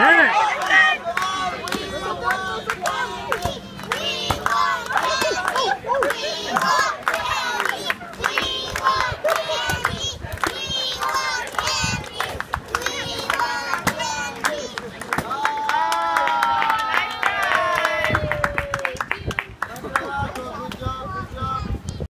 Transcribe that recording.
Evet.